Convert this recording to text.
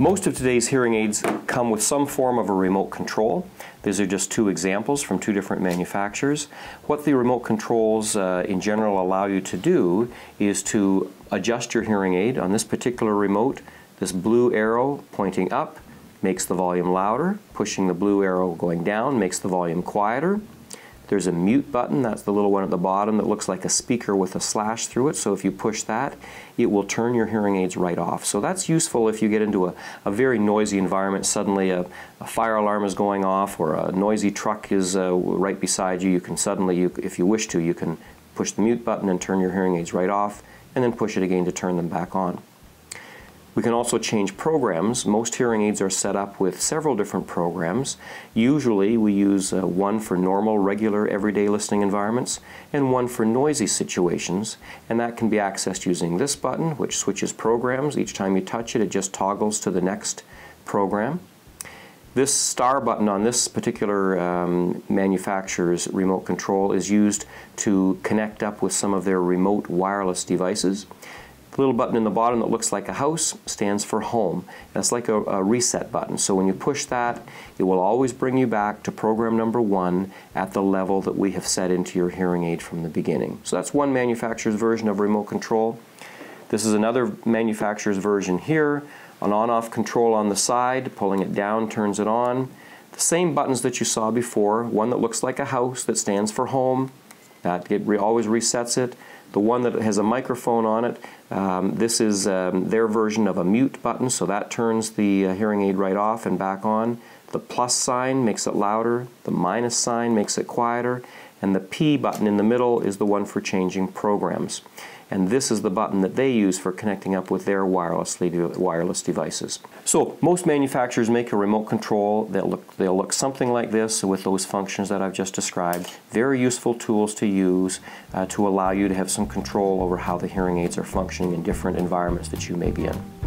Most of today's hearing aids come with some form of a remote control. These are just two examples from two different manufacturers. What the remote controls uh, in general allow you to do is to adjust your hearing aid on this particular remote. This blue arrow pointing up makes the volume louder. Pushing the blue arrow going down makes the volume quieter. There's a mute button, that's the little one at the bottom that looks like a speaker with a slash through it. So if you push that, it will turn your hearing aids right off. So that's useful if you get into a, a very noisy environment. Suddenly a, a, fire alarm is going off or a noisy truck is uh, right beside you. You can suddenly, you, if you wish to, you can push the mute button and turn your hearing aids right off and then push it again to turn them back on. We can also change programs. Most hearing aids are set up with several different programs. Usually we use uh, one for normal, regular, everyday listening environments and one for noisy situations. And that can be accessed using this button, which switches programs. Each time you touch it, it just toggles to the next program. This star button on this particular um, manufacturer's remote control is used to connect up with some of their remote wireless devices. Little button in the bottom that looks like a house stands for home. That's like a, a, reset button. So when you push that, it will always bring you back to program number one at the level that we have set into your hearing aid from the beginning. So that's one manufacturer's version of remote control. This is another manufacturer's version here. An on-off control on the side, pulling it down turns it on. The same buttons that you saw before, one that looks like a house that stands for home, it re always resets it. The one that has a microphone on it, um, this is um, their version of a mute button, so that turns the uh, hearing aid right off and back on. The plus sign makes it louder, the minus sign makes it quieter, and the P button in the middle is the one for changing programs and this is the button that they use for connecting up with their wireless devices. So most manufacturers make a remote control. They'll look, they'll look something like this with those functions that I've just described. Very useful tools to use uh, to allow you to have some control over how the hearing aids are functioning in different environments that you may be in.